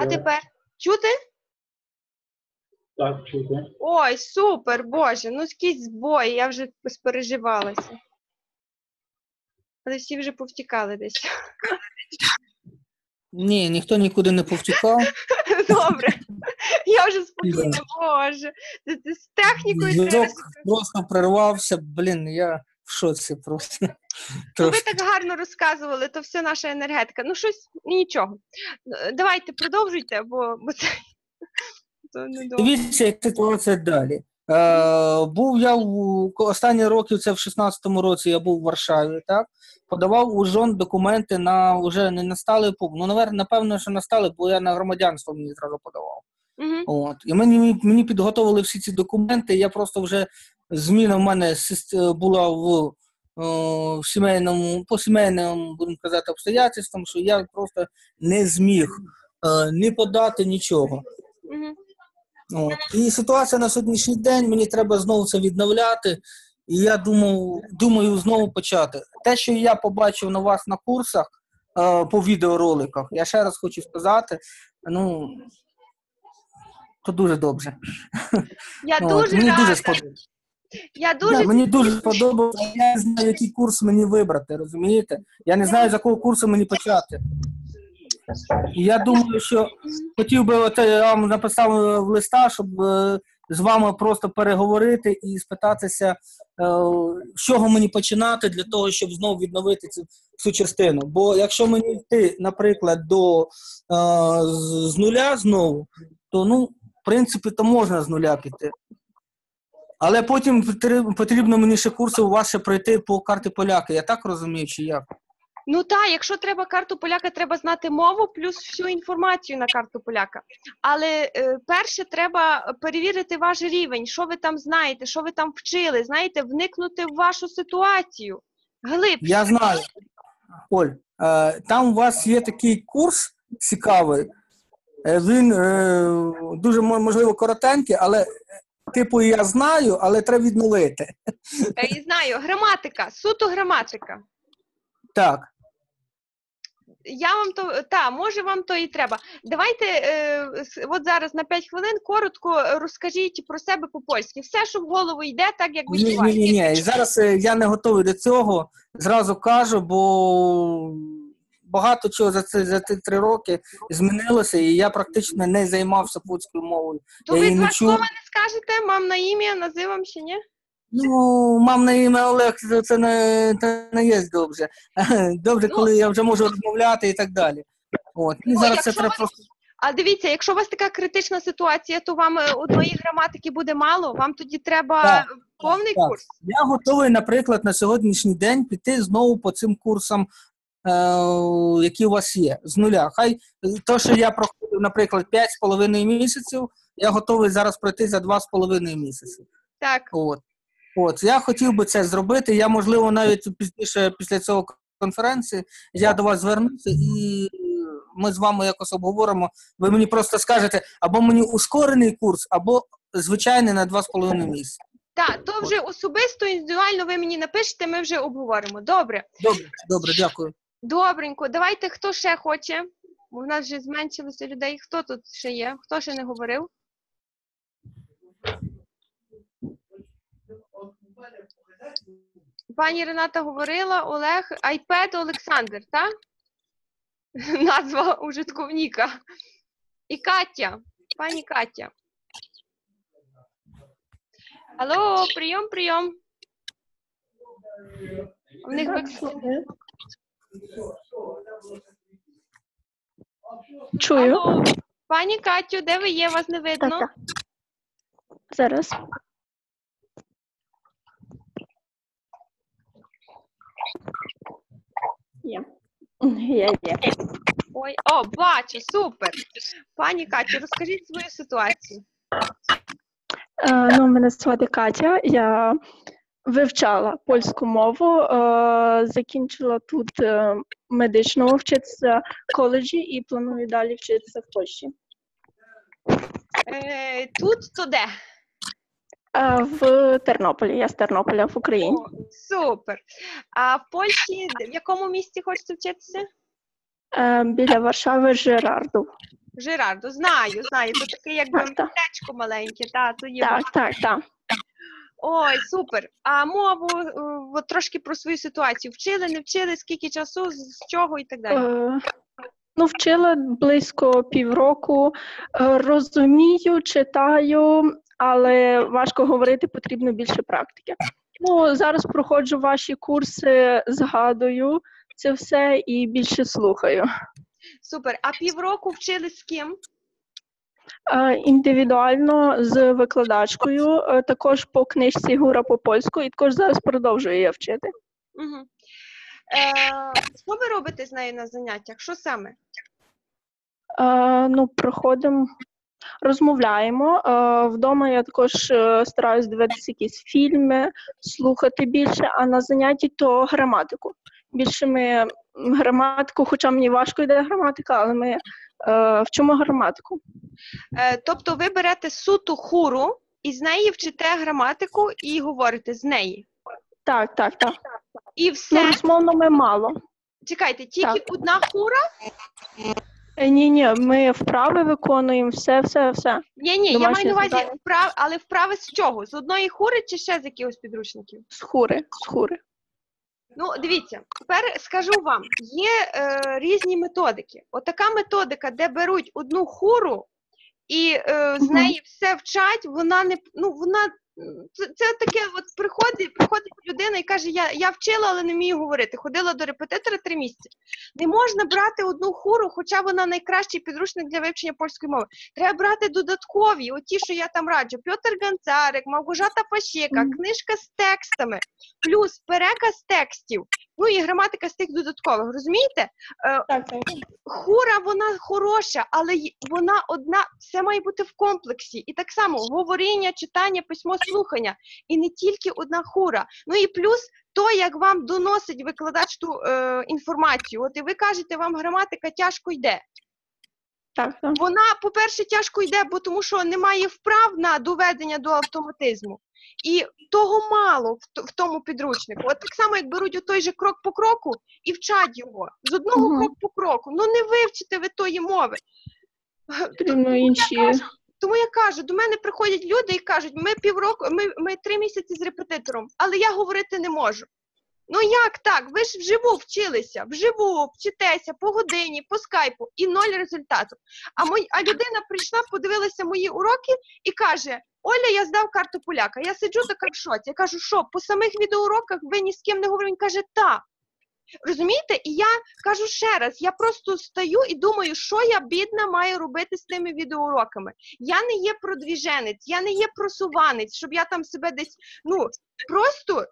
А тепер чути? Так, чути. Ой, супер, Боже, ну якийсь збой, я вже спереживалася. Але всі вже повтікали десь. Ні, ніхто нікуди не повтікав. Добре. Я вже спокійна, Боже. З технікою. Зв'язок просто прервався. Блін, я в шоці просто. Ну, ви так гарно розказували, то все наша енергетика. Ну, щось нічого. Давайте продовжуйте, бо, бо це то не добре. Дивіться, як ситуація далі. Е, був я в останні роки, це в 16-му році я був в Варшаві, так? Подавав у ЖОН документи на вже не на сталий пункт. Ну, навер- напевно, що на сталий, бо я на громадянство мені зразу подавав. Мгм. От. І мені, мені підготовили всі ці документи. Я просто вже зміна в мене була в, е, в сімейному, по сімейним, будемо казати, обстоятельствам, що я просто не зміг е, не подати нічого. Мгм. От. І ситуація на сьогоднішній день, мені треба знову це відновляти. І я думав, думаю знову почати. Те, що я побачив на вас на курсах е, по відеороликах, я ще раз хочу сказати, ну то дуже добре. Я От, дуже мені рада. дуже сподобалося. Я дуже Да, мені дуже сподобалося. Я не знаю, який курс мені вибрати, розумієте? Я не знаю, з якого курсу мені почати. Я думаю, що хотів би, от я вам написав в листа, щоб е, з вами просто переговорити і спитатися, е, з чого мені починати для того, щоб знову відновити цю, цю частину. Бо якщо мені йти, наприклад, до е, з, нуля знову, то ну, в принципі, то можна з нуля піти. Але потім потрібно мені ще курси у вас ще пройти по карті поляки. Я так розумію, чи як? Ну так, якщо треба карту поляка, треба знати мову плюс всю інформацію на карту поляка. Але е, перше треба перевірити ваш рівень, що ви там знаєте, що ви там вчили, знаєте, вникнути в вашу ситуацію. Глибше. Я знаю. Оль, е, там у вас є такий курс цікавий. Е, Він е, дуже можливо коротенький, але типу я знаю, але треба відновити. Я знаю, граматика, суто граматика. Так. Я вам то та, може вам то і треба. Давайте е, от зараз на 5 хвилин коротко розкажіть про себе по-польськи. Все, що в голову йде, так як Ні, ні, ні, ні. І зараз е, я не готовий до цього. Зразу кажу, бо багато чого за ці за ці три роки змінилося, і я практично не займався польською мовою. То я ви два слова не скажете, мам на ім'я, називам ще ні? Ну, мам на ім'я Олег, це- не, це не є добре. Добре, Ну. коли я вже можу розмовляти і так далі. От. І Ну, зараз це треба вас- просто. А дивіться, якщо у вас така критична ситуація, то вам е, одної граматики буде мало, вам тоді треба Так, повний так. курс. Я готовий, наприклад, на сьогоднішній день піти знову по цим курсам, е, які у вас є, з нуля. Хай то, що я проходив, наприклад, 5,5 місяців, я готовий зараз пройти за 2,5 місяці. Так. От. От, я хотів би це зробити. Я, можливо, навіть пізніше після цього конференції я до вас звернуся і ми з вами якось обговоримо. Ви мені просто скажете, або мені ускорений курс, або звичайний на 2,5 місяці. Так, то вже особисто, індивідуально ви мені напишете, ми вже обговоримо. Добре. Добре, добре, дякую. Добренько, давайте хто ще хоче, бо в нас вже зменшилося людей. Хто тут ще є? Хто ще не говорив? Пані Рената говорила, Олег, iPad Олександр, так? Назва ужитковніка. І Катя, пані Катя. Алло, прийом, прийом. У них вик- Чую. Алло, пані Катю, де ви є? Вас не видно? Так, так. Зараз. Є. Є, є. Ой, о, бачу, супер. Пані Катю, розкажіть свою ситуацію. Е, ну, мене звати Катя. Я вивчала польську мову, е, закінчила тут е, медичного вчитися в коледжі і планую далі вчитися в Польщі. Е, тут то де? В Тернополі. Я з Тернополя в Україні. О, супер. А в Польщі в якому місті хочете вчитися? Е, Біля Варшави Жерарду. Жирарду, знаю, знаю. Це таке якби містечко маленьке, та, тут є Так, так, так. Ой, супер. А мову е, от трошки про свою ситуацію. Вчили, не вчили, скільки часу, з чого і так далі. Е, Ну, вчила близько півроку. Розумію, читаю, але важко говорити, потрібно більше практики. Ну, зараз проходжу ваші курси, згадую це все і більше слухаю. Супер. А півроку вчили з ким? Індивідуально з викладачкою, е, також по книжці Гура по польську, і також зараз продовжую її вчити. Угу. Е, що ви робите з нею на заняттях? Що саме? Е, ну, проходимо, розмовляємо. Е, вдома я також е, стараюсь дивитися якісь фільми, слухати більше, а на занятті то граматику. Більше ми граматику, хоча мені важко йде граматика, але ми е, вчимо граматику. Тобто ви берете суту хуру і з неї вчите граматику і говорите з неї. Так, так, так. І Ну, все. розмовно ми мало. Чекайте, тільки так. одна хура? Е, Ні, ні, ми вправи виконуємо, все, все, все. Ні, ні, я маю на увазі завдання. вправ, але вправи з чого? З одної хури чи ще з якихось підручників? З хури, з хури. Ну, дивіться, тепер скажу вам: є е, різні методики. Отака методика, де беруть одну хуру і е, з неї все вчать, вона не ну вона. Це, це таке, от приходить, приходить людина і каже: я, я вчила, але не вмію говорити. Ходила до репетитора три місяці. Не можна брати одну хуру, хоча вона найкращий підручник для вивчення польської мови. Треба брати додаткові, оті, що я там раджу: Пьотр Ганцарик, Мавгожата Пащека, книжка з текстами, плюс переказ текстів. Ну і граматика з тих додаткових, розумієте? Е, Так, так. Хура вона хороша, але вона одна, все має бути в комплексі. І так само говоріння, читання, письмо, слухання. І не тільки одна хура. Ну і плюс то, як вам доносить викладач ту е, інформацію. От і ви кажете, вам граматика тяжко йде. так, так. Вона, по-перше, тяжко йде, бо тому що немає вправ на доведення до автоматизму. І того мало в, в тому підручнику. От так само, як беруть той же крок по кроку і вчать його з одного Мгм. крок по кроку. Ну не вивчите ви тої мови. Потрібно інші. Тому я кажу, до мене приходять люди і кажуть, ми півроку, ми, ми три місяці з репетитором, але я говорити не можу. Ну як так? Ви ж вживу вчилися, вживу вчитеся по годині, по скайпу і ноль результату. А мой, а людина прийшла, подивилася мої уроки і каже: Оля, я здав карту поляка. Я сиджу така в шоці. Я кажу, що по самих відеоуроках ви ні з ким не говорили? Він каже, так. Розумієте? І я кажу ще раз: я просто стою і думаю, що я бідна маю робити з тими відеоуроками. Я не є продвіженець, я не є просуванець, щоб я там себе десь. Ну просто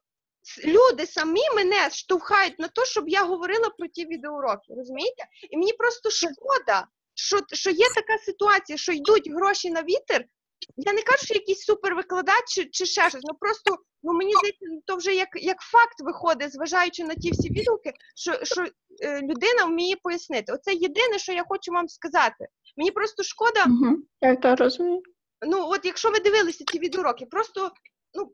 люди самі мене штовхають на те, щоб я говорила про ті відеоуроки. Розумієте? І мені просто шкода, що, що є така ситуація, що йдуть гроші на вітер. Я не кажу, що якийсь супервикладач чи, чи ще щось. Ну просто ну мені здається, то вже як, як факт виходить, зважаючи на ті всі відгуки, що, що е, людина вміє пояснити. Оце єдине, що я хочу вам сказати. Мені просто шкода, Угу. Так, так, розумію. ну от якщо ви дивилися ці відеоуроки, просто ну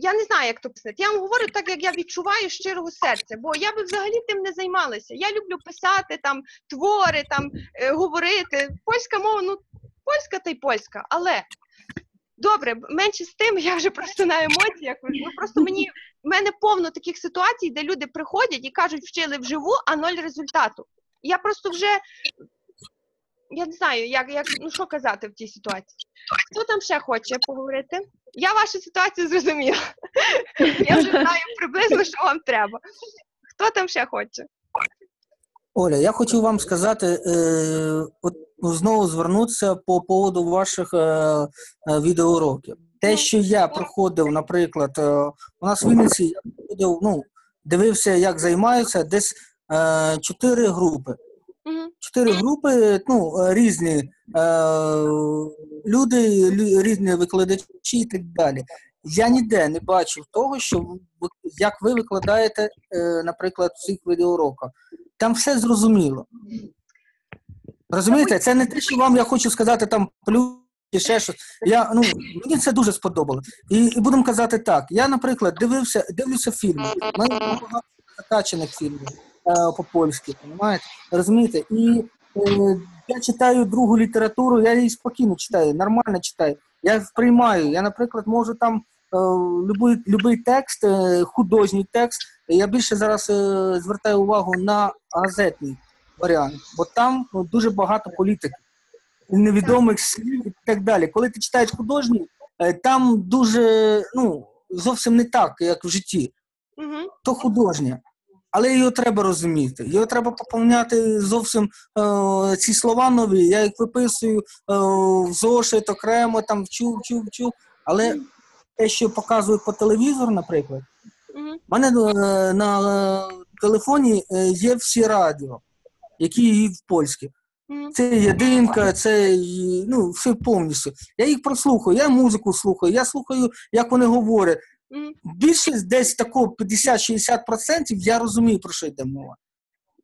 я не знаю, як то писати. Я вам говорю так, як я відчуваю щирого серця, бо я би взагалі тим не займалася. Я люблю писати там твори, там е, говорити. Польська мова, ну польська та й польська, але. Добре, менше з тим, я вже просто на емоціях. Ну просто мені в мене повно таких ситуацій, де люди приходять і кажуть, вчили вживу, а ноль результату. Я просто вже я не знаю, як, як ну що казати в цій ситуації. Хто там ще хоче поговорити? Я вашу ситуацію зрозуміла. Я вже знаю приблизно, що вам треба. Хто там ще хоче? Оля, я хочу вам сказати, е, от знову звернутися по поводу ваших е, е, відеоуроків. Те, що я проходив, наприклад, е, у нас в Вінниці я проходив, ну, дивився, як займаються, десь чотири групи. Чотири групи, ну, різні е, люди, різні викладачі і так далі. Я ніде не бачив того, що як ви викладаєте, е, наприклад, в цих відеоуроках. Там все зрозуміло. Розумієте, це не те, що вам я хочу сказати там плюс і ще щось. Я, ну, мені це дуже сподобалось. І, і будемо казати так. Я, наприклад, дивився, дивлюся фільми. У мене багато закачаних фільмів е, по-польськи, розумієте? розумієте? І е, я читаю другу літературу, я її спокійно читаю, нормально читаю. Я сприймаю. Я, наприклад, можу там е, любий, любий текст, е, художній текст. Я більше зараз е, звертаю увагу на газетний варіант, бо там ну, дуже багато політики, невідомих слів і так далі. Коли ти читаєш художній, е, там дуже ну, зовсім не так, як в житті. Угу. То художнє. Але його треба розуміти. Його треба поповняти зовсім е, ці слова нові. Я їх виписую е, в зошит окремо, там вчу, вчу, вчу. Але те, що показують по телевізору, наприклад, у мене е, на телефоні е, є всі радіо, які є в польській. Угу. Це єдинка, це ну, все повністю. Я їх прослухаю, я музику слухаю, я слухаю, як вони говорять. Більшість десь такого 50-60% я розумію, про що йде мова.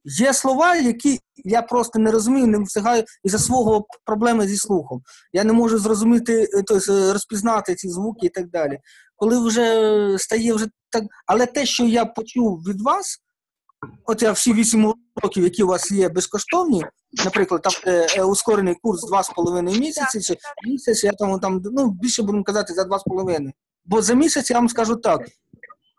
Є слова, які я просто не розумію, не встигаю із-за свого проблеми зі слухом. Я не можу зрозуміти, тобто, розпізнати ці звуки і так далі. Коли вже стає вже так. Але те, що я почув від вас, от я всі 8 років, які у вас є безкоштовні, наприклад, там е, е, ускорений курс 2,5 місяці, чи місяць, я там, там ну, більше будемо казати за 2,5. Бо за місяць я вам скажу так: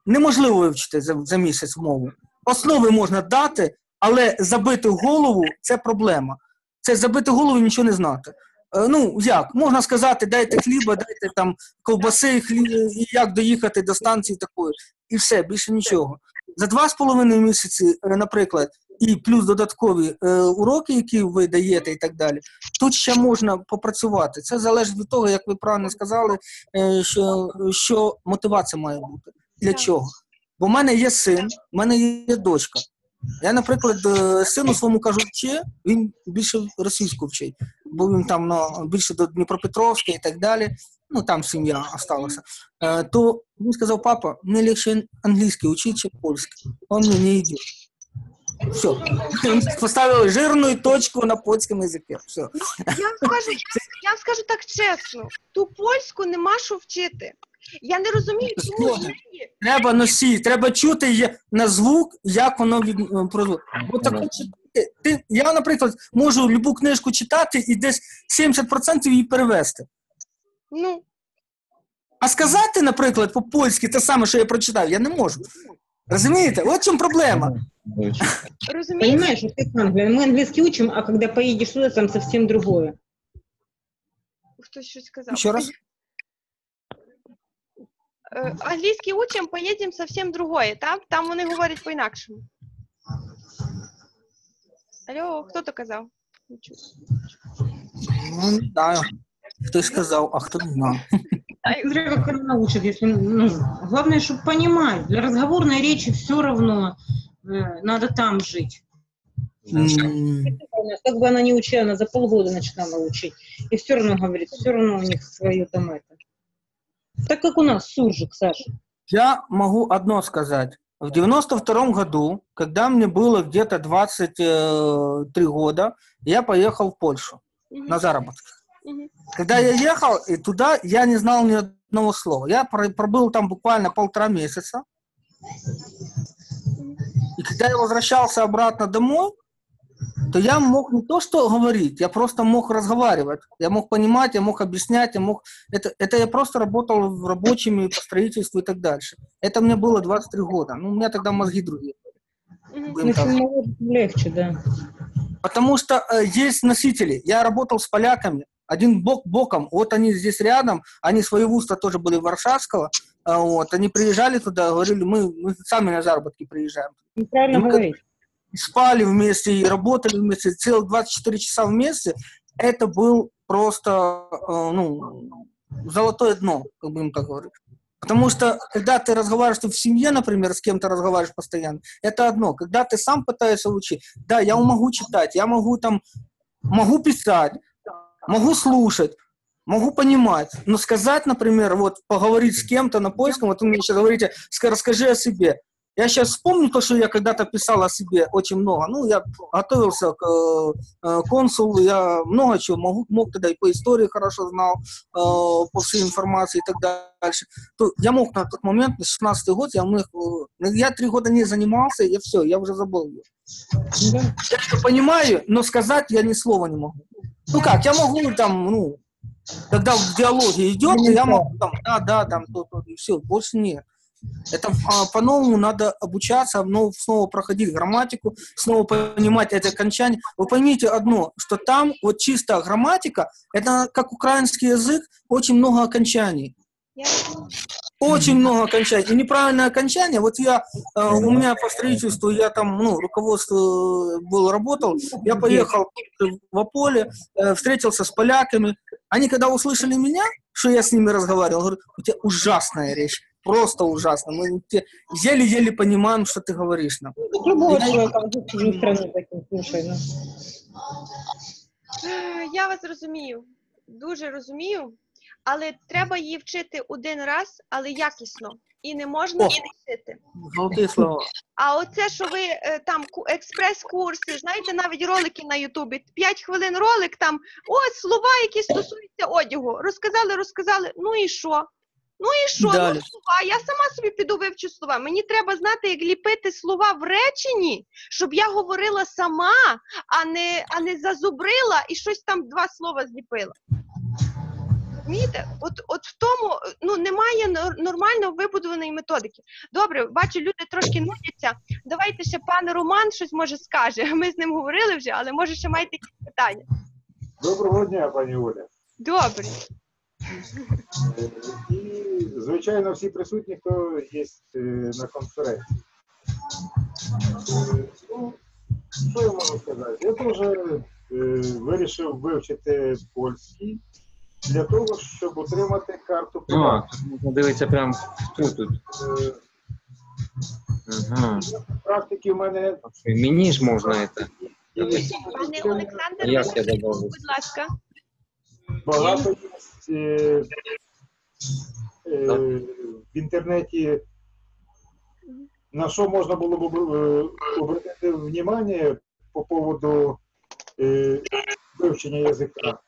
неможливо вивчити за, за місяць мову. Основи можна дати, але забити голову це проблема. Це забити голову і нічого не знати. Е, Ну, як? Можна сказати, дайте хліба, дайте там ковбаси, хліб, і як доїхати до станції такої. І все, більше нічого. За два з половиною місяці, наприклад, і плюс додаткові е, уроки, які ви даєте, і так далі. Тут ще можна попрацювати. Це залежить від того, як ви правильно сказали, е, що, що мотивація має бути. Для чого? Бо в мене є син, в мене є дочка. Я, наприклад, е, сину своєму кажу, вчи, він більше російську вчить, бо він там ну, більше до Дніпропетровська і так далі. Ну там сім'я осталася. Е, То він сказав, папа, мені легше англійський учить, чи польський. Он мені не йде. Все. Поставили жирну точку на польському язикі. Все. Я скажу, я, я скажу так чесно: ту польську нема що вчити. Я не розумію, чому в Згоден. Треба носій, треба чути є- на звук, як воно від е, прозвучить. Бо таке читати, ти, я, наприклад, можу любу книжку читати і десь 70% її перевести. ну А сказати, наприклад, по-польськи те саме, що я прочитав, я не можу. Розумієте? От в чому проблема. розумієте? Понимаешь, вот как Англия. Мы английский учим, а когда поедешь туда, там совсем другое. Хтось щось сказав. Ще раз. Е, Англійський учим, поїдемо зовсім другое, так? Там вони говорять по-інакшому. Алло, хто то казав? Не чую. Ну, не знаю. Хтось сказав, а хто не знав. Ай, Смотря как она научит, если, ну, главное, чтобы понимать. Для разговорной речи все равно э, надо там жить. Как бы она ни учила, она за полгода начинала учить. И все равно говорит, все равно у них свое там это. Так как у нас суржик, Саша. Я могу одно сказать. В 92 году, когда мне было где-то 23 года, я поехал в Польшу мгм, на заработки. Когда я ехал и туда, я не знал ни одного слова. Я про- пробыл там буквально полтора месяца. И когда я возвращался обратно домой, то я мог не то что говорить, я просто мог разговаривать. Я мог понимать, я мог объяснять, я мог... Это, это я просто работал в рабочими по строительству и так дальше. Это мне было 23 года. Ну, у меня тогда мозги другие. Тем легче, да. Потому что э, есть носители. Я работал с поляками, один бок боком. Вот они здесь рядом, они с воеводства тоже были Варшавского. А, Вот, они приезжали туда, говорили, мы, мы сами на заработки приезжаем. Неправильно Ну, как- говорить. Спали вместе, и работали вместе, целых 24 часа вместе. Это был просто, э, ну, золотое дно, как будем так говорить. Потому что, когда ты разговариваешь ты в семье, например, с кем-то разговариваешь постоянно, это одно. Когда ты сам пытаешься учить, да, я могу читать, я могу там, могу писать, могу слушать, могу понимать, но сказать, например, вот поговорить с кем-то на польском, вот вы мне сейчас говорите, ска- расскажи о себе. Я сейчас вспомню то, что я когда-то писал о себе очень много. Ну, я готовился к э, консулу, я много чего могу, мог тогда и по истории хорошо знал, э, по всей информации и так дальше. То я мог на тот момент, на 16 год, я мог, э, я три года не занимался, и все, я уже забыл ее. Я это понимаю, но сказать я ни слова не могу. Ну как, я могу там, ну, когда в диалоге идет, я могу там, да, да, там, то, то, и все, больше нет. Это а, по-новому надо обучаться, ну, снова проходить грамматику, снова понимать это окончание. Вы поймите одно, что там вот чисто грамматика, это как украинский язык, очень много окончаний. Очень много окончаний. И неправильное окончание. Вот я, э, у меня по строительству, я там, ну, руководство э, был, работал, я поехал в Аполе, э, встретился с поляками. Они когда услышали меня, что я с ними разговаривал, говорят, у тебя ужасная речь, просто ужасно. Мы те- еле-еле понимаем, что ты говоришь нам. Как любого человека в чужой стране таким, слушай, ну. Е, Я вас розумію, дуже розумію, але треба її вчити один раз, але якісно. І не можна О. вчити. Золотые слова. А оце, що ви е, там ку- експрес-курси, знаєте, навіть ролики на Ютубі, 5 хвилин ролик, там ось слова, які стосуються одягу. Розказали, розказали. Ну і що? Ну і що? Далі. Ну слова. Я сама собі піду вивчу слова. Мені треба знати, як ліпити слова в реченні, щоб я говорила сама, а не, а не зазубрила і щось там два слова зліпила. Розумієте? От, от в тому ну немає нор- нормально вибудованої методики. Добре, бачу, люди трошки нудяться. Давайте ще пан Роман щось може скаже. Ми з ним говорили вже, але може ще маєте якісь питання. Доброго дня, пані Оля. Добре. І, звичайно, всі присутні, хто є е, на конференції. Ну, що я можу сказати? Я теж е, вирішив вивчити польський для того, щоб отримати карту А, поляка. тут можна дивитися прям тут. тут. Е, Ага. Практики в мене І Мені ж можна це. Пане Олександр, Як я добавлю? будь ласка. багато є е, е, в інтернеті, на що можна було б е, обратити внимание по поводу е, вивчення язика.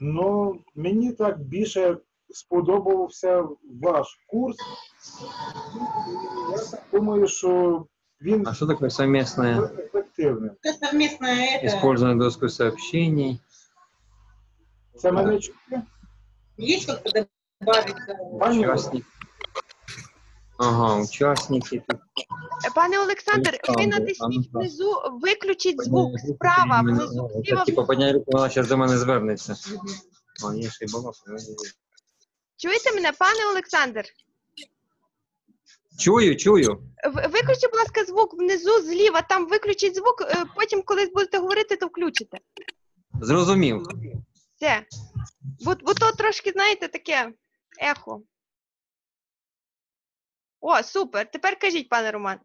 Ну, мені так більше сподобався ваш курс. І Я так думаю, що він А що таке совместне ефективним. Это совместное это. использование доску сообщений? Це мене чує? Есть как-то добавить? да? Пані Оля? Ага, учасники. Пане Олександр, ви Олександр, натисніть а ну, внизу, виключіть звук справа, внизу зліва. Типу підняй руку, вона зараз до мене звернеться. О, є ще й балак. Чуєте мене, пане Олександр? Чую, чую. В- Виключіть, будь ласка, звук внизу зліва, там виключіть звук, е, потім, коли будете говорити, то включите. Зрозумів. Все. Бо, бо то трошки, знаєте, таке ехо. О, супер. Тепер кажіть, пане Роман.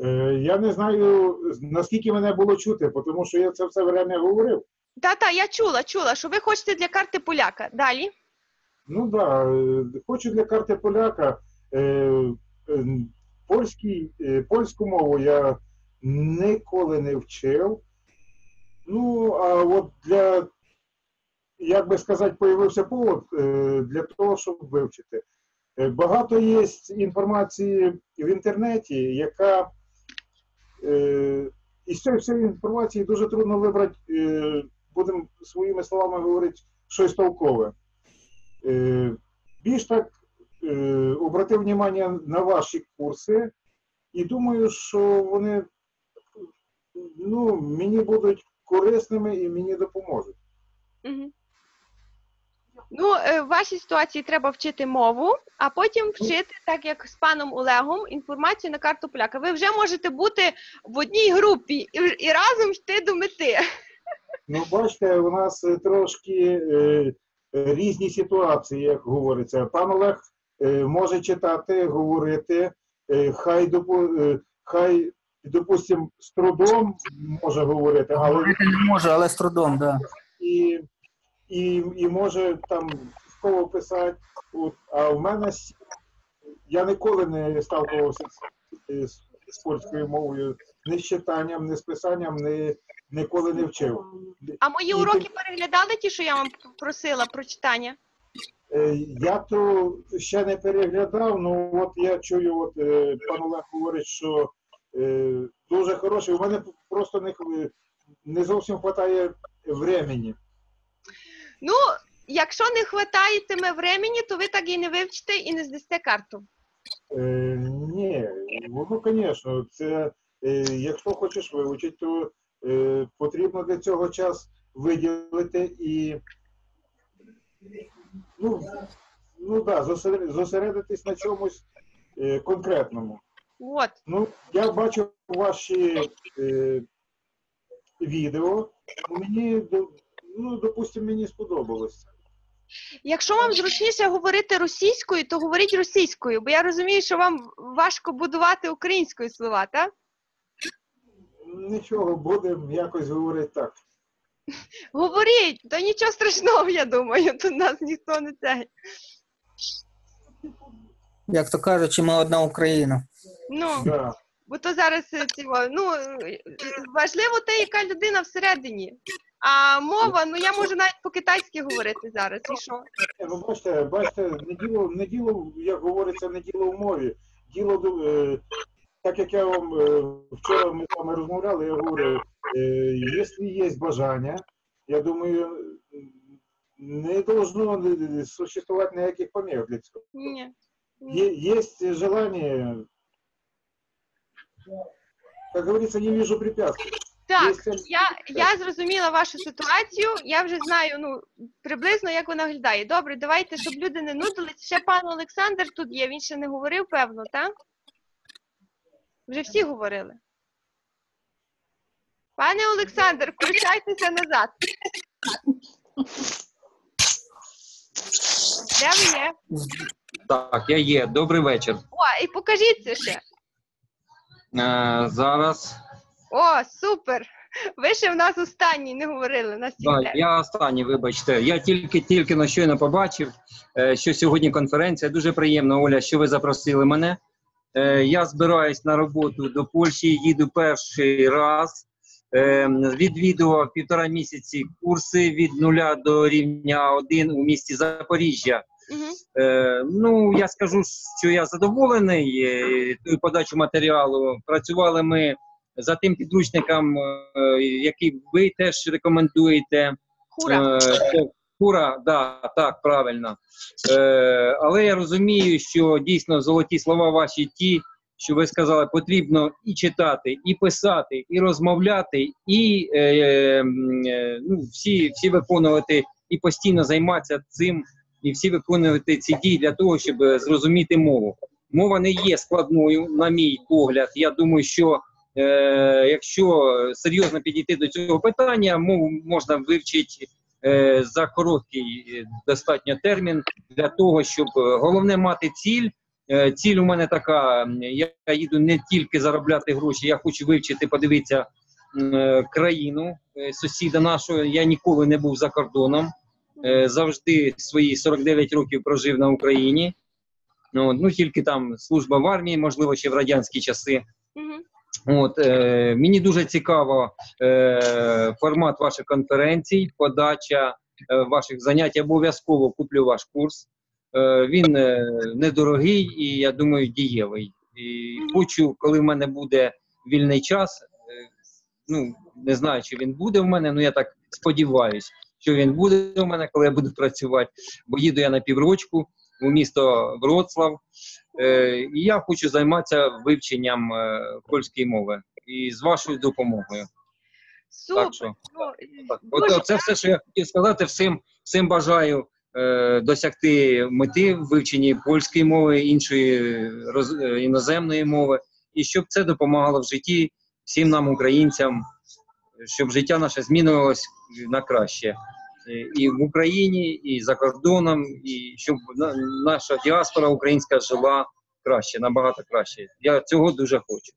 Е, Я не знаю, наскільки мене було чути, тому що я це все время говорив. Та-та, я чула, чула, що ви хочете для карти поляка. Далі. Ну да, е, хочу для карти поляка. Е, Польський, польську мову я ніколи не вчив. Ну, а от для, як би сказати, появився повод для того, щоб вивчити. Е, Багато є інформації в інтернеті, яка е, із цієї всієї інформації дуже трудно вибрати, е, будемо своїми словами говорити, щось толкове. Більш так обратив внимание на ваші курси, і думаю, що вони ну, мені будуть корисними і мені допоможуть. Угу. Ну, е, в вашій ситуації треба вчити мову, а потім вчити, так як з паном Олегом, інформацію на карту поляка. Ви вже можете бути в одній групі і, і разом йти до мети. Ну, бачите, у нас е, трошки е, е, різні ситуації, як говориться. Пан Олег е, може читати, говорити, е, хай, допу, е, хай, допустим, з трудом може говорити, але Говорити не може, але з трудом, да. і, і, і може там слово писати. От, а в мене я ніколи не сталкувався з з, з польською мовою, ні з читанням, ні з писанням ні, ніколи не вчив. А мої І уроки ти- переглядали ті, що я вам просила про читання? Е, Я то ще не переглядав, ну от я чую, от е, пан Олег говорить, що е, дуже хороший. У мене просто не, не зовсім вистачає времени. Ну, якщо не хвататиме времени, то ви так і не вивчите і не здасте карту. Е, ні, ну, звісно, це е, якщо хочеш вивчити, то е, потрібно для цього час виділити і ну, ну да, зосередитись, зосередитись на чомусь е, конкретному. От. Ну, я бачу ваші е, відео. Мені, ну, допустимо, мені сподобалось. Якщо вам зручніше говорити російською, то говоріть російською, бо я розумію, що вам важко будувати українською слова, так? Нічого, будемо якось говорити так. Говоріть, то нічого страшного, я думаю, тут нас ніхто не це. Як то кажучи, ми одна Україна. Ну, Да. бо то зараз е, ну, е, важливо те, яка людина всередині. А мова, ну я можу навіть по-китайськи говорити зараз. І що? Ну, бачите, бачите, не діло, не діло, як говориться, не діло в мові. Діло, е, так як я вам е, вчора ми з вами розмовляли, я говорю, е, якщо є бажання, я думаю, не должно существувати ніяких помех для цього. Ні. Е- есть желание, как говорится, не вижу препятствий. Так, я, я зрозуміла вашу ситуацію, я вже знаю ну, приблизно, як вона виглядає. Добре, давайте, щоб люди не нудились. Ще пан Олександр тут є, він ще не говорив, певно, так? Вже всі говорили. Пане Олександр, включайтеся назад. Де ви є? Так, я є. Добрий вечір. О, і покажіться ще. Е, зараз. О, супер! Ви ще в нас останній не говорили на Да, я останній, вибачте. Я тільки тільки на щойно побачив, е, що сьогодні конференція. Дуже приємно, Оля, що ви запросили мене. Е, Я збираюсь на роботу до Польщі, їду перший раз. Е, Відвідував півтора місяці курси від нуля до рівня один у місті Запоріжжя. Угу. Ну, я скажу, що я задоволений тою подачу матеріалу. Працювали ми за тим підручником, е, який ви теж рекомендуєте. Хура. Е, да, так, правильно. Е, але я розумію, що дійсно золоті слова ваші ті, що ви сказали, потрібно і читати, і писати, і розмовляти, і ну, всі, всі виконувати і постійно займатися цим, і всі виконувати ці дії для того, щоб зрозуміти мову. Мова не є складною, на мій погляд. Я думаю, що якщо серйозно підійти до цього питання, мову можна вивчити е, за короткий е, достатньо термін для того, щоб е, головне мати ціль. Е, Ціль у мене така: я їду не тільки заробляти гроші, я хочу вивчити, подивитися е, країну е, сусіда нашого. Я ніколи не був за кордоном. Е, Завжди свої 49 років прожив на Україні. Ну, ну тільки там служба в армії, можливо, ще в радянські часи. От е, мені дуже цікаво е, формат ваших конференцій, подача е, ваших занять. Я обов'язково куплю ваш курс. Е, він е, недорогий і я думаю дієвий. І хочу, коли в мене буде вільний час. е, ну не знаю, чи він буде в мене. Ну я так сподіваюся, що він буде у мене, коли я буду працювати. Бо їду я на піврочку у місто Вроцлав. Е, і я хочу займатися вивченням е, польської мови і з вашою допомогою. Супер. Так що Ну, так. От, це все, що я хотів сказати. Всім, всім бажаю е, досягти мети в вивченні польської мови, іншої роз, е, іноземної мови, і щоб це допомагало в житті всім нам, українцям, щоб життя наше змінювалось на краще. І в Україні, і за кордоном, і щоб на- наша діаспора українська жила краще, набагато краще. Я цього дуже хочу.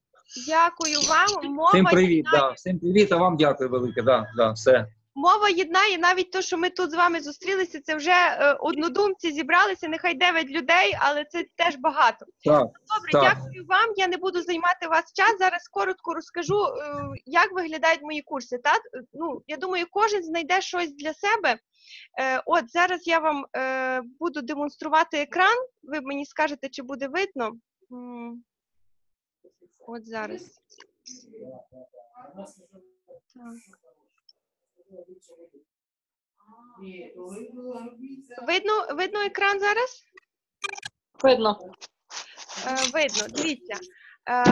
Дякую вам. Мова, Всім привіт, да, всім привіт, а вам дякую велике. Да, да, все. Мова єднає навіть то, що ми тут з вами зустрілися, це вже е, однодумці зібралися, нехай 9 людей, але це теж багато. Так. Добре, Так. дякую вам. Я не буду займати вас час. Зараз коротко розкажу, е, як виглядають мої курси. Та? Е, Ну, я думаю, кожен знайде щось для себе. Е, От зараз я вам е, буду демонструвати екран. Ви мені скажете, чи буде видно. От зараз. Так. Видно, видно екран зараз? Видно. Е, видно, дивіться. Е,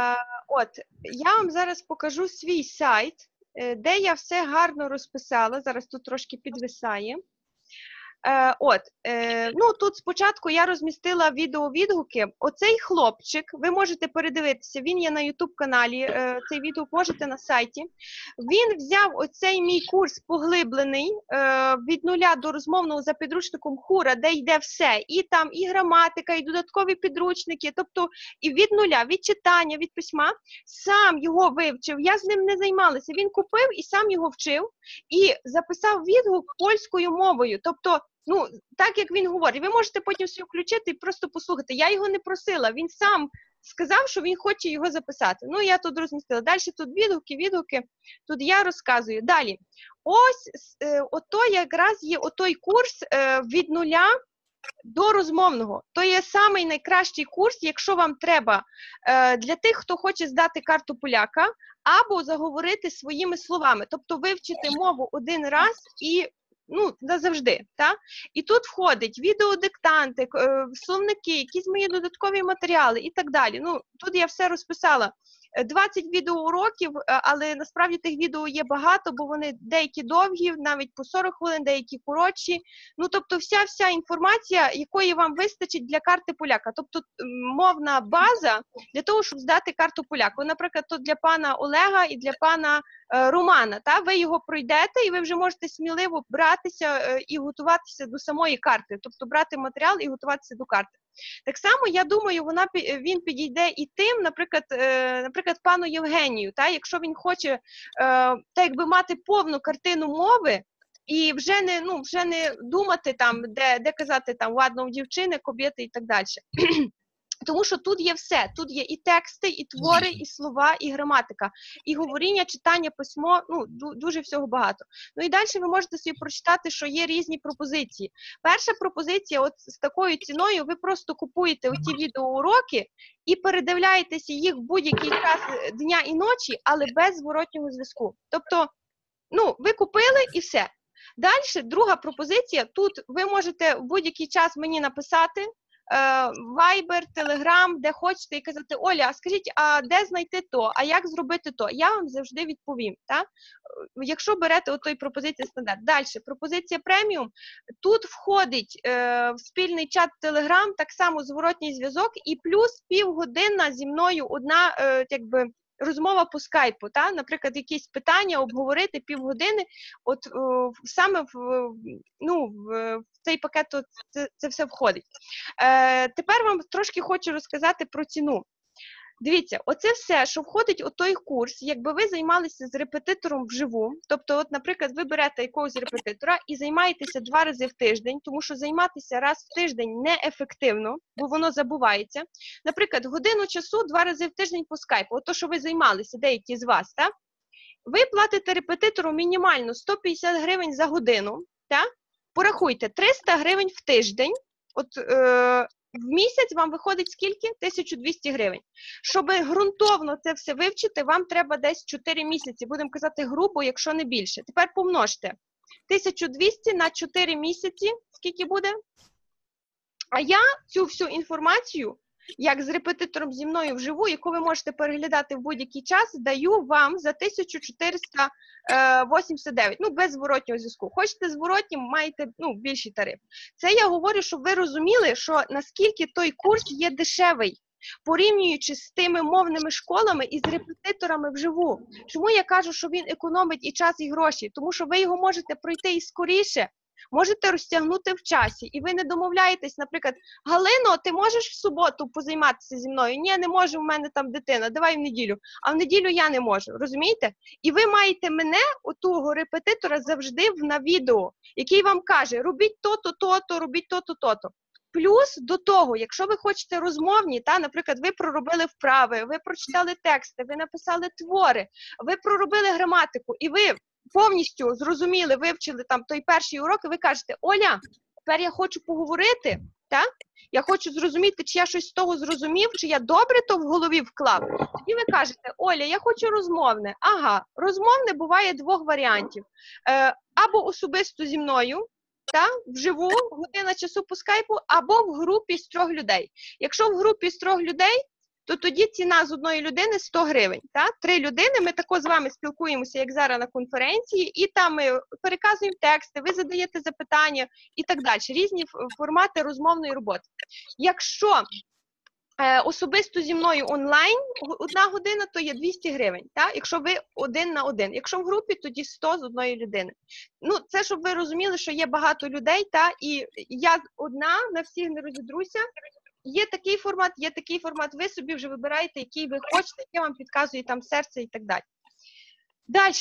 от, я вам зараз покажу свій сайт, е, де я все гарно розписала. Зараз тут трошки підвисає. Е, от, е, ну тут спочатку я розмістила відеовідгуки. Оцей хлопчик, ви можете передивитися, він є на YouTube каналі. Е, цей відео можете на сайті. Він взяв оцей мій курс поглиблений е, від нуля до розмовного за підручником Хура, де йде все. І там і граматика, і додаткові підручники, тобто і від нуля, від читання, від письма, сам його вивчив. Я з ним не займалася. Він купив і сам його вчив і записав відгук польською мовою. Тобто, ну так як він говорить, ви можете потім собі включити і просто послухати. Я його не просила. Він сам сказав, що він хоче його записати. Ну я тут розмістила. Далі тут відгуки, відгуки. Тут я розказую. Далі, ось е, ото якраз є отой курс е, від нуля. До розмовного то є самий найкращий курс, якщо вам треба е, для тих, хто хоче здати карту поляка, або заговорити своїми словами, тобто вивчити мову один раз і ну назавжди. Та? І тут входить відеодиктанти, е, словники, якісь мої додаткові матеріали і так далі. Ну тут я все розписала. Е, 20 відеоуроків, е, але насправді тих відео є багато, бо вони деякі довгі, навіть по 40 хвилин, деякі коротші. Ну тобто, вся вся інформація, якої вам вистачить для карти поляка, тобто мовна база для того, щоб здати карту поляка. Наприклад, то для пана Олега і для пана е, Романа. Та ви його пройдете, і ви вже можете сміливо братися е, і готуватися до самої карти, тобто брати матеріал і готуватися до карти. Так само, я думаю, вона він підійде і тим, наприклад, е, наприклад, пану Євгенію, та якщо він хоче е, так якби мати повну картину мови. І вже не ну вже не думати там, де, де казати там ладно у дівчини, кобєти і так далі. Тому що тут є все. Тут є і тексти, і твори, і слова, і граматика, і говоріння, читання, письмо. Ну дуже всього багато. Ну і далі ви можете собі прочитати, що є різні пропозиції. Перша пропозиція, от з такою ціною, ви просто купуєте оті відеоуроки і передивляєтеся їх в будь-який час е, дня і ночі, але без зворотнього зв'язку. Тобто, ну ви купили і все. Далі, друга пропозиція. Тут ви можете в будь-який час мені написати. Е, Viber, Telegram, де хочете, і казати, Оля, скажіть, а де знайти то? А як зробити то? Я вам завжди відповім. Та? Е, Якщо берете отой пропозиція стандарт. Далі, пропозиція преміум. Тут входить е, в спільний чат Telegram, так само зворотній зв'язок, і плюс півгодина зі мною одна е, якби. Розмова по скайпу, та, наприклад, якісь питання обговорити півгодини, от о, саме в, ну, в цей пакет от це, це все входить. Е, тепер вам трошки хочу розказати про ціну. Дивіться, оце все, що входить у той курс, якби ви займалися з репетитором вживу. Тобто, от, наприклад, ви берете якогось репетитора і займаєтеся два рази в тиждень, тому що займатися раз в тиждень неефективно, бо воно забувається. Наприклад, годину часу два рази в тиждень по скайпу, ото що ви займалися, деякі з вас, так? Ви платите репетитору мінімально 150 гривень за годину, так? Порахуйте, 300 гривень в тиждень. От е, в місяць вам виходить скільки? 1200 гривень. Щоб ґрунтовно це все вивчити, вам треба десь 4 місяці. Будемо казати грубо, якщо не більше. Тепер помножте. 1200 на 4 місяці. Скільки буде? А я цю всю інформацію, як з репетитором зі мною вживу, яку ви можете переглядати в будь-який час, даю вам за 1489, ну без зворотнього зв'язку. Хочете зворотнім, маєте ну, більший тариф. Це я говорю, щоб ви розуміли, що наскільки той курс є дешевий. Порівнюючи з тими мовними школами і з репетиторами вживу. Чому я кажу, що він економить і час, і гроші? Тому що ви його можете пройти і скоріше, можете розтягнути в часі, і ви не домовляєтесь, наприклад, Галино, ти можеш в суботу позайматися зі мною? Ні, не можу, в мене там дитина, давай в неділю. А в неділю я не можу, розумієте? І ви маєте мене, отого репетитора, завжди на відео, який вам каже: робіть то-то, то-то, робіть то-то, то-то. Плюс до того, якщо ви хочете розмовні, та, наприклад, ви проробили вправи, ви прочитали тексти, ви написали твори, ви проробили граматику, і ви повністю зрозуміли, вивчили там той перший урок, і ви кажете, Оля, тепер я хочу поговорити, та? я хочу зрозуміти, чи я щось з того зрозумів, чи я добре то в голові вклав. Тоді ви кажете, Оля, я хочу розмовне. Ага, розмовне буває двох варіантів: е, або особисто зі мною, та, вживу, година часу по скайпу, або в групі з трьох людей. Якщо в групі з трьох людей, то тоді ціна з одної людини 100 гривень. Та? Три людини, ми тако з вами спілкуємося, як зараз на конференції, і там ми переказуємо тексти, ви задаєте запитання і так далі. Різні формати розмовної роботи. Якщо е, особисто зі мною онлайн одна година, то є 200 гривень. Та? Якщо ви один на один. Якщо в групі, тоді 100 з одної людини. Ну, це щоб ви розуміли, що є багато людей, та і я одна на всіх не розідруся. Є такий формат, є такий формат. Ви собі вже вибираєте, який ви хочете, який вам підказує там серце і так далі. Далі,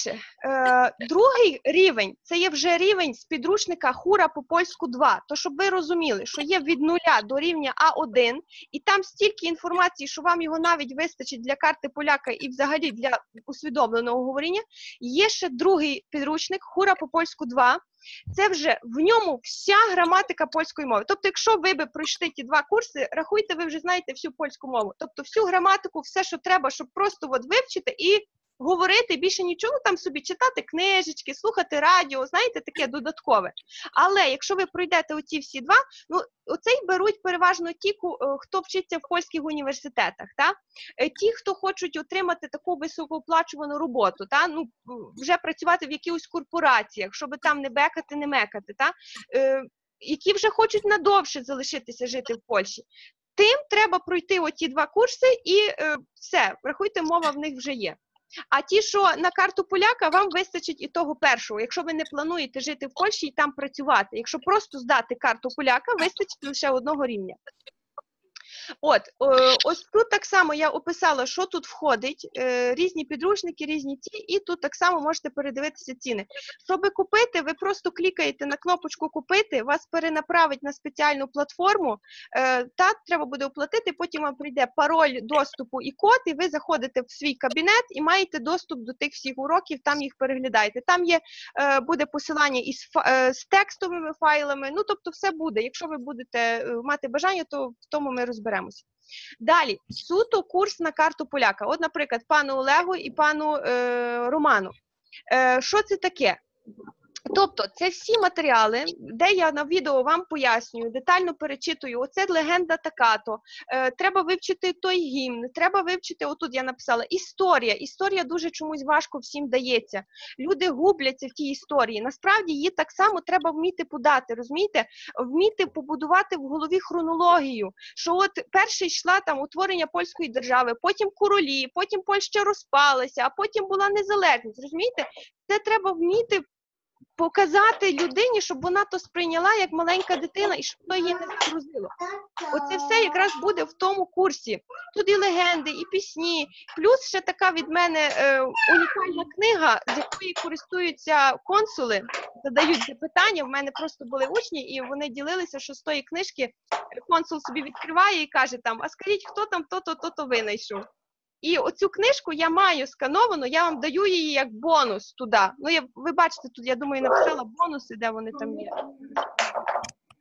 е, другий рівень це є вже рівень з підручника Хура по польську 2. То щоб ви розуміли, що є від нуля до рівня А1, і там стільки інформації, що вам його навіть вистачить для карти поляка і взагалі для усвідомленого говоріння. Є ще другий підручник Хура по польську 2. Це вже в ньому вся граматика польської мови. Тобто, якщо ви би пройшли ті два курси, рахуйте, ви вже знаєте всю польську мову. Тобто, всю граматику, все, що треба, щоб просто от вивчити і говорити більше нічого там собі читати книжечки, слухати радіо, знаєте, таке додаткове. Але якщо ви пройдете оці всі два, ну оцей беруть переважно ті, е, хто вчиться в польських університетах, та Е, ті, хто хочуть отримати таку високооплачувану роботу, та ну вже працювати в якихось корпораціях, щоб там не бекати, не мекати, та е, які вже хочуть надовше залишитися жити в Польщі. Тим треба пройти оті два курси, і е, все, рахуйте, мова в них вже є. А ті, що на карту поляка, вам вистачить і того першого. Якщо ви не плануєте жити в Польщі і там працювати. Якщо просто здати карту поляка, вистачить лише одного рівня. От, е, ось тут так само я описала, що тут входить, е, різні підручники, різні ті, і тут так само можете передивитися ціни. Щоб купити, ви просто клікаєте на кнопочку Купити, вас перенаправить на спеціальну платформу. Е, та треба буде оплатити, потім вам прийде пароль доступу і код, і ви заходите в свій кабінет і маєте доступ до тих всіх уроків, там їх переглядаєте. Там є буде посилання із з текстовими файлами. Ну тобто, все буде. Якщо ви будете мати бажання, то в тому ми розберемося. Далі суто курс на карту поляка. От, наприклад, пану Олегу і пану е, Роману. Е, що це таке? Тобто, це всі матеріали, де я на відео вам пояснюю, детально перечитую. Оце легенда така-то. Е, треба вивчити той гімн, треба вивчити. Отут я написала історія. Історія дуже чомусь важко всім дається. Люди губляться в тій історії. Насправді її так само треба вміти подати. Розумієте, вміти побудувати в голові хронологію. Що от перше йшла там утворення польської держави, потім королі, потім Польща розпалася, а потім була незалежність. Розумієте, це треба вміти показати людині, щоб вона то сприйняла як маленька дитина і щоб то її не загрузило. Оце все якраз буде в тому курсі. Тут і легенди, і пісні. Плюс ще така від мене е, унікальна книга, з якої користуються консули, задають запитання. В мене просто були учні, і вони ділилися, що з тої книжки консул собі відкриває і каже там: А скажіть, хто там то-то, то-то винайшов. І оцю книжку я маю скановану, я вам даю її як бонус туди. Ну, я, ви бачите, тут, я думаю, написала бонуси, де вони там є.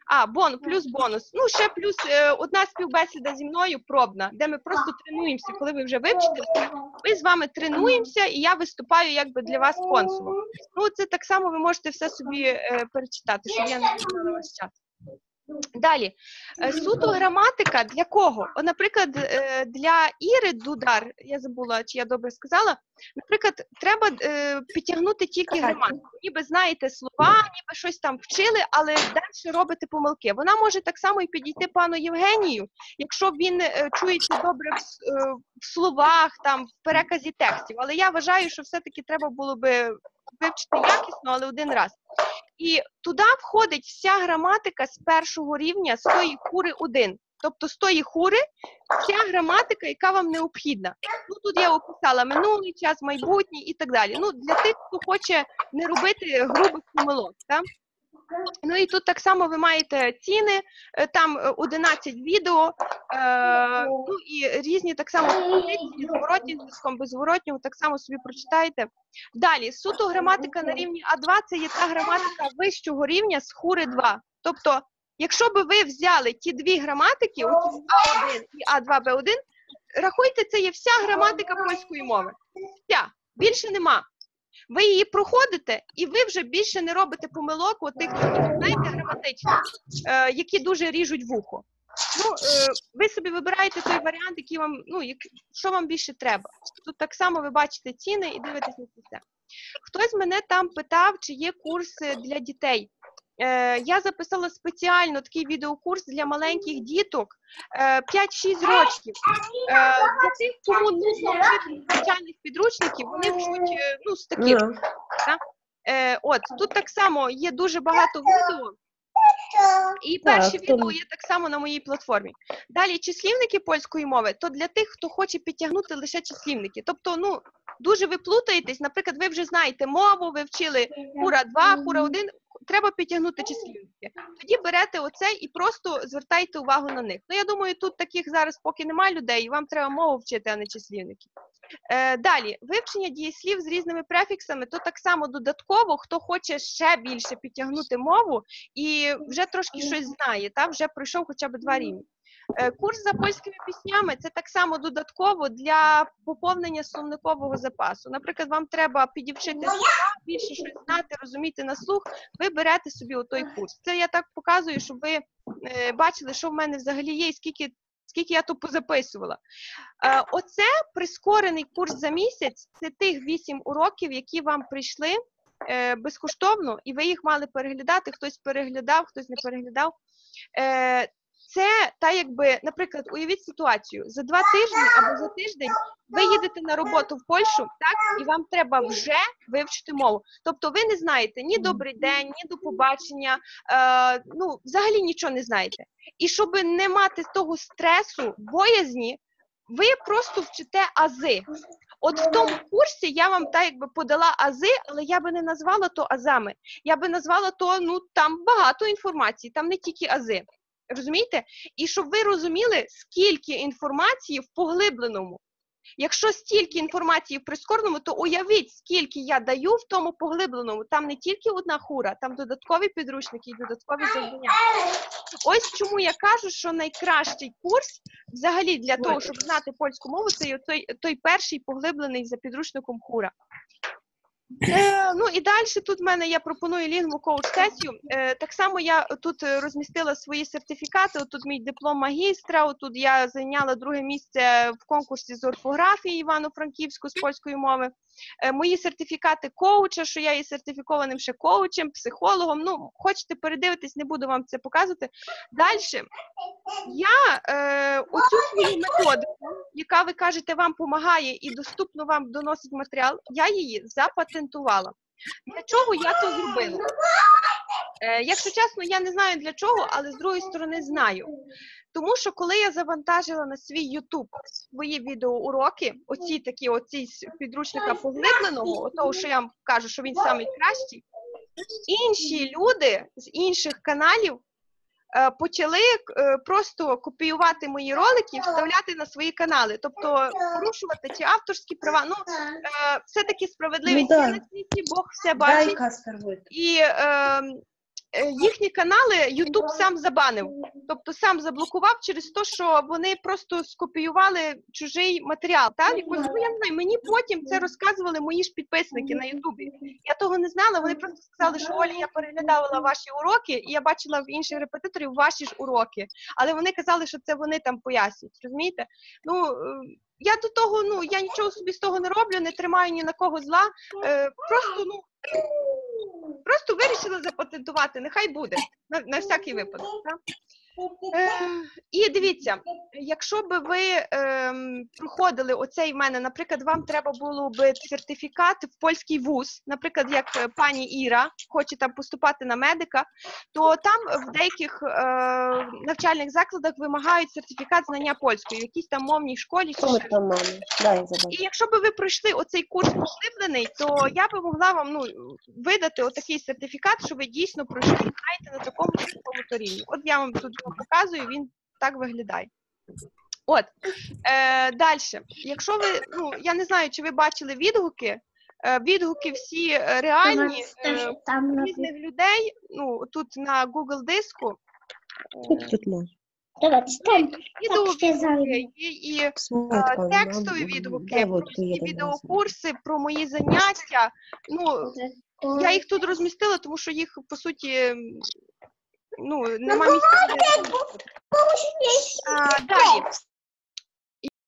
А, бон, плюс бонус. Ну, ще плюс е, одна співбесіда зі мною пробна, де ми просто тренуємося. Коли ви вже вивчите, ми з вами тренуємося, і я виступаю якби для вас консулом. Ну, це так само ви можете все собі е, перечитати, щоб я не втратила час. Далі, Е, суто граматика для кого? О, наприклад, е, для Іри Дудар, я забула, чи я добре сказала. Наприклад, треба е, підтягнути тільки граматику. Ніби знаєте слова, ніби щось там вчили, але далі робите помилки. Вона може так само і підійти пану Євгенію, якщо він чується добре в, в словах, там в переказі текстів. Але я вважаю, що все-таки треба було би вивчити якісно, але один раз. І туди входить вся граматика з першого рівня з тої хури 1. Тобто з тої хури вся граматика, яка вам необхідна. Ну тут я описала минулий час, майбутній і так далі. Ну для тих, хто хоче не робити грубих помилок. Так? Ну і тут так само ви маєте ціни, е, там е, 11 відео, е, ну і різні так само зворотнім зв'язком, беззворотнього, так само собі прочитайте. Далі, суто граматика на рівні А2 це є та граматика вищого рівня з хури 2. Тобто, якщо би ви взяли ті дві граматики, оці А1 і А2Б1, рахуйте, це є вся граматика польської мови. Вся, більше нема. Ви її проходите, і ви вже більше не робите помилок, у тих знаєте, граматичних, е, які дуже ріжуть вухо. Ну, е, ви собі вибираєте той варіант, який вам, ну, як, що вам більше треба. Тут так само ви бачите ціни і дивитесь на це. Хтось мене там питав, чи є курси для дітей. Е, я записала спеціально такий відеокурс для маленьких діток е, 5-6 років. Для тих, кому нудно вчити звичайних підручників, вони вчуть е, ну, з таких. Е, от тут так само є дуже багато відео. І перші відео є так само на моїй платформі. Далі числівники польської мови, то для тих, хто хоче підтягнути лише числівники. Тобто, ну дуже ви плутаєтесь. Наприклад, ви вже знаєте мову, ви вчили хура 2, хура 1, треба підтягнути числівники. Тоді берете оце і просто звертайте увагу на них. Ну я думаю, тут таких зараз поки немає людей, і вам треба мову вчити, а не числівники. Е, далі, вивчення дієслів з різними префіксами, то так само додатково, хто хоче ще більше підтягнути мову і вже трошки щось знає, та вже пройшов хоча б два рівні. Е, Курс за польськими піснями це так само додатково для поповнення словникового запасу. Наприклад, вам треба підівчити слова, більше щось знати, розуміти на слух. Ви берете собі отой курс. Це я так показую, щоб ви е, бачили, що в мене взагалі є, і скільки, скільки я тут позаписувала. Е, Оце прискорений курс за місяць. Це тих 8 уроків, які вам прийшли безкоштовно, і ви їх мали переглядати. Хтось переглядав, хтось не переглядав. Це та якби, наприклад, уявіть ситуацію за два тижні або за тиждень ви їдете на роботу в Польщу, так і вам треба вже вивчити мову. Тобто, ви не знаєте ні добрий день, ні до побачення, е, ну взагалі нічого не знаєте. І щоб не мати того стресу, боязні, ви просто вчите ази. От в тому курсі я вам так якби подала ази, але я би не назвала то азами. Я би назвала то, ну там багато інформації, там не тільки ази. Розумієте? І щоб ви розуміли, скільки інформації в поглибленому. Якщо стільки інформації в прискореному, то уявіть, скільки я даю в тому поглибленому. Там не тільки одна хура, там додаткові підручники і додаткові завдання. Ось чому я кажу, що найкращий курс взагалі для того, щоб знати польську мову, це той, той перший поглиблений за підручником хура. Е, ну і далі тут в мене я пропоную лінгву коуч сесію. Е, так само я тут е, розмістила свої сертифікати. Тут мій диплом магістра. Тут я зайняла друге місце в конкурсі з орфографії Івано-Франківську з польської мови. Е, мої сертифікати коуча, що я є сертифікованим ще коучем, психологом. Ну, хочете передивитись, не буду вам це показувати. Далі я е, оцю свою методику, яка ви кажете, вам допомагає і доступно вам доносить матеріал, я її запатентувала. Для чого я це зробила? Е, якщо чесно, я не знаю для чого, але з другої сторони знаю. Тому що коли я завантажила на свій YouTube свої відеоуроки, оці такі, оці з підручника поглибленого, того, що я вам кажу, що він найкращий, інші люди з інших каналів почали е, просто копіювати мої ролики і вставляти на свої канали, тобто порушувати чи авторські права. Ну е, все-таки справедливість Ну, да. на світі, Бог все бачить. Дай. І е, е, їхні канали YouTube сам забанив, тобто сам заблокував через те, що вони просто скопіювали чужий матеріал. Так? Якось, ну, я не знаю, мені потім це розказували мої ж підписники на Ютубі. Я того не знала. Вони просто сказали, що Оля, я переглядала ваші уроки, і я бачила в інших репетиторів ваші ж уроки. Але вони казали, що це вони там пояснюють. Розумієте? Ну е, я до того, ну я нічого собі з того не роблю, не тримаю ні на кого зла. Е, просто ну. Просто вирішила запатентувати, нехай буде на, на всякий випадок. Так? Е, І дивіться, якщо би ви ем, проходили оцей в мене, наприклад, вам треба було би сертифікат в польський вуз, наприклад, як е, пані Іра хоче там поступати на медика, то там в деяких е, навчальних закладах вимагають сертифікат знання польської, в якійсь там мовній школі. Чи ще. І якщо б ви пройшли оцей курс поглиблений, то я би могла вам ну, видати отакий сертифікат, що ви дійсно пройшли знаєте на такому рівні. От я вам тут його показую, він так виглядає. От е, далі. Якщо ви, ну я не знаю, чи ви бачили відгуки. Е, відгуки всі е, реальні е, різних людей. Ну тут на Google диску. Скільки тут? Давайте там. Відеовідгуки і, і е, текстові відгуки, про всі відеокурси, про мої заняття. Ну, я їх тут розмістила, тому що їх по суті ну, нема місця. де. А, далі.